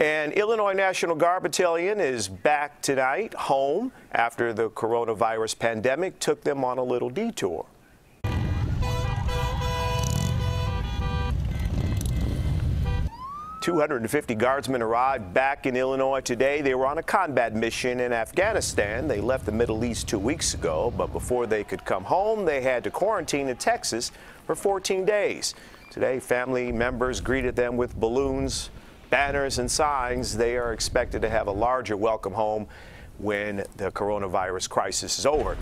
And Illinois National Guard Battalion is back tonight, home, after the coronavirus pandemic took them on a little detour. Two hundred and fifty guardsmen arrived back in Illinois today. They were on a combat mission in Afghanistan. They left the Middle East two weeks ago, but before they could come home, they had to quarantine in Texas for 14 days. Today, family members greeted them with balloons, banners and signs. They are expected to have a larger welcome home when the coronavirus crisis is over.